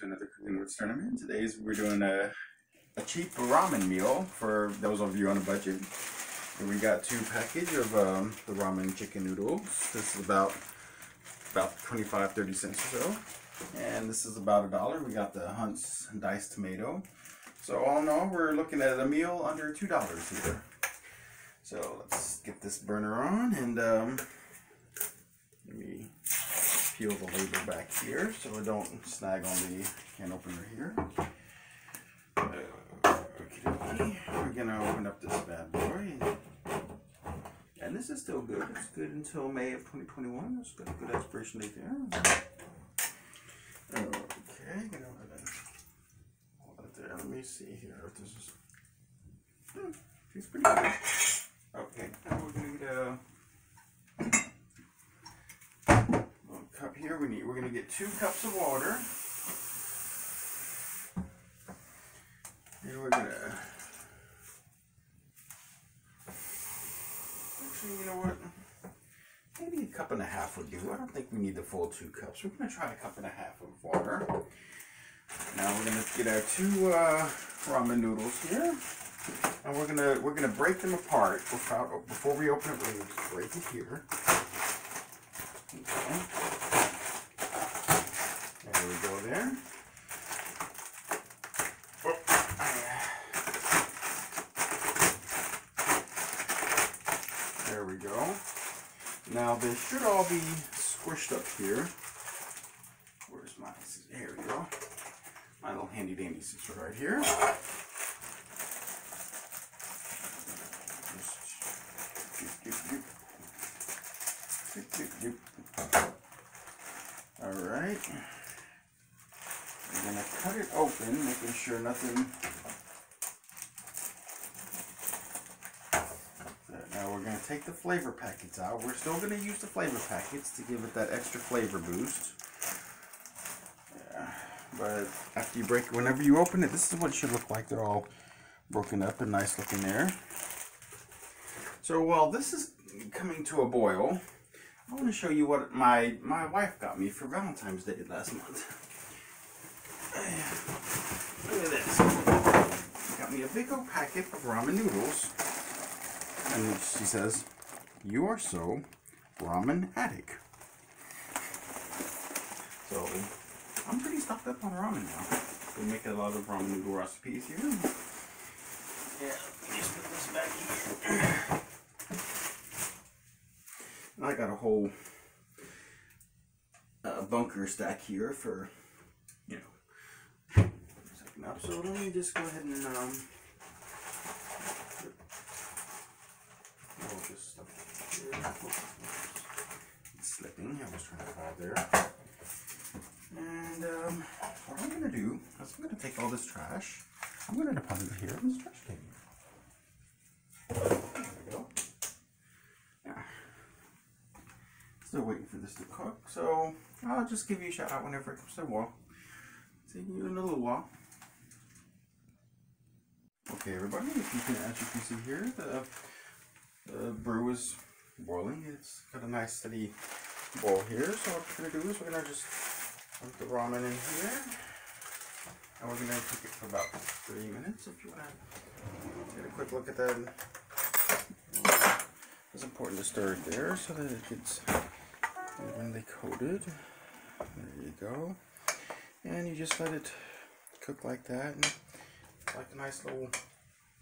to another Cooking with Tournament. Today's we're doing a, a cheap ramen meal for those of you on a budget. We got two package of um, the ramen chicken noodles. This is about about 25 30 cents or so. And this is about a dollar. We got the Hunt's diced tomato. So all in all, we're looking at a meal under two dollars here. So let's get this burner on and um, peel the label back here so it don't snag on the can opener here. We're gonna open up this bad boy. And this is still good. It's good until May of 2021. It's got a good expiration date there. Okay, gonna hold it there. Let me see here if this is. Hmm, pretty good. Okay, now we're gonna get a little cup here. Get two cups of water. And we're gonna. Actually, you know what? Maybe a cup and a half would do. I don't think we need the full two cups. We're gonna try a cup and a half of water. Now we're gonna get our two uh, ramen noodles here, and we're gonna we're gonna break them apart before we open it. We're gonna break it here. Okay. There we go. There. There we go. Now they should all be squished up here. Where's my, here we go. My little handy dandy scissors right here. I'm gonna cut it open, making sure nothing Now we're going to take the flavor packets out. We're still going to use the flavor packets to give it that extra flavor boost. But after you break, whenever you open it, this is what it should look like. They're all broken up and nice looking there. So while this is coming to a boil, I want to show you what my, my wife got me for Valentine's Day last month. Look at this. Got me a big old packet of ramen noodles. And she says, You are so ramen addict. So, I'm pretty stocked up on ramen now. We make a lot of ramen noodle recipes here. Yeah, let me just put this back here. I got a whole uh, bunker stack here for, you know, up. So let me just go ahead and um, all this stuff here. It's slipping. I was trying to fall there. And um, what I'm gonna do is I'm gonna take all this trash. I'm gonna deposit it here in this trash can. There we go. Yeah. Still waiting for this to cook, so I'll just give you a shout out whenever it comes to a wall. See you in a little while. Okay, everybody, if you can, as you can see here, the uh, the brew is boiling. It's got a nice steady boil here. So what we're gonna do is we're gonna just put the ramen in here. And we're gonna cook it for about three minutes if you wanna get a quick look at that. It's important to stir it there so that it gets evenly coated. There you go. And you just let it cook like that. And like a nice little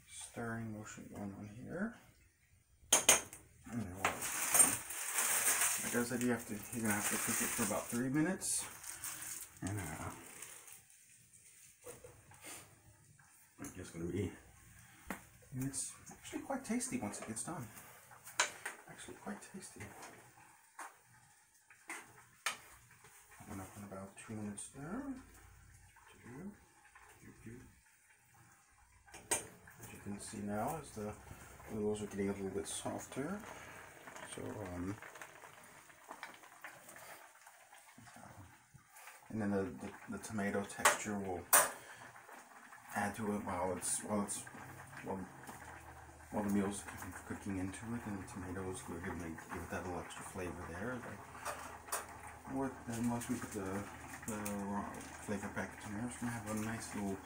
stirring motion going on here. Like I said, you have to, you're gonna have to cook it for about three minutes, and uh, it's gonna be, and it's actually quite tasty once it gets done. Actually, quite tasty. Went up in about two minutes there. Two, As you can see now, as the noodles are getting a little bit softer. So, um, and then the, the, the, tomato texture will add to it while it's while it's while, while the meal's cooking into it, and the tomatoes will give, give it that little extra flavor there. Like, what, then once we put the the flavor package in there. It's gonna have a nice little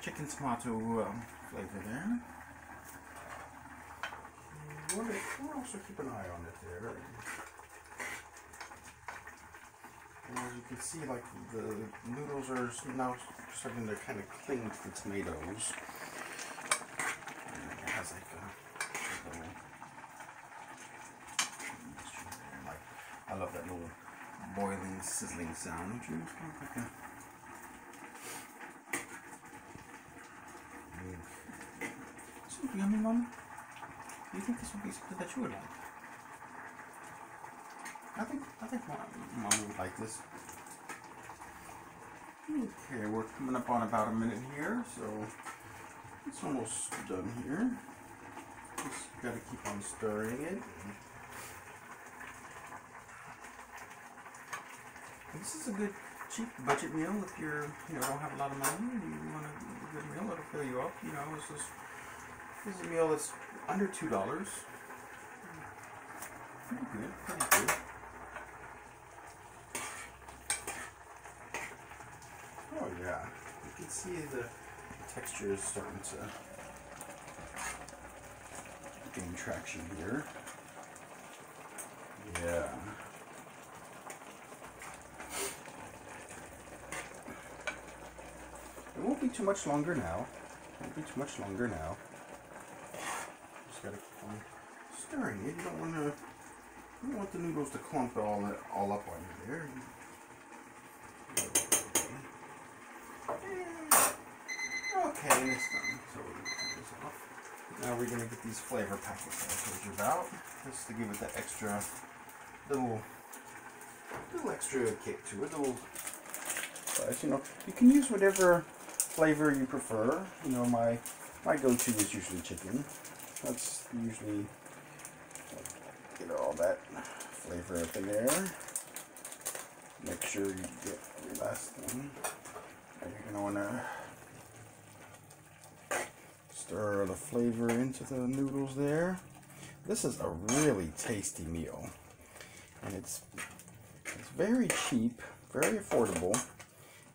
chicken tomato um, flavor there. We'll, we'll also keep an eye on it there. And as you can see, like the noodles are now starting to kind of cling to the tomatoes. And it has like a, a little there. Like I love that little boiling, sizzling sound. Don't you? It's kind of like a, Okay. So yummy, mom. Do you think this would be something that you would like? I think I think mom, mom would like this. Okay, we're coming up on about a minute here, so it's almost done here. Just gotta keep on stirring it. This is a good cheap budget meal if you're you know don't have a lot of money and you want a, good meal that'll fill you up. You know, this is this is a meal that's under two dollars. Pretty good, pretty good. Oh yeah, you can see the texture is starting to gain traction here. Yeah. It won't be too much longer now. It Won't be too much longer now. Gotta keep on stirring it. You don't want to. You don't want the noodles to clump all all up on you there. Okay, and it's done. So we're gonna turn this off. Now we're gonna get these flavor packets I told you about, just to give it that extra little, little extra kick to it. Little, but, you know, you can use whatever flavor you prefer. You know, my my go-to is usually chicken. That's usually get all that flavor up in there. Make sure you get your last. And you're gonna wanna stir the flavor into the noodles there. This is a really tasty meal, and it's it's very cheap, very affordable,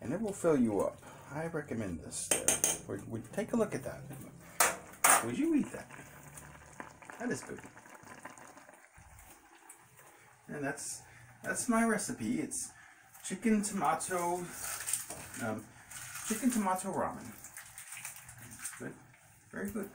and it will fill you up. I recommend this. Would take a look at that. Would you eat that? That is good. And that's that's my recipe. It's chicken tomato um, chicken tomato ramen. Good. Very good.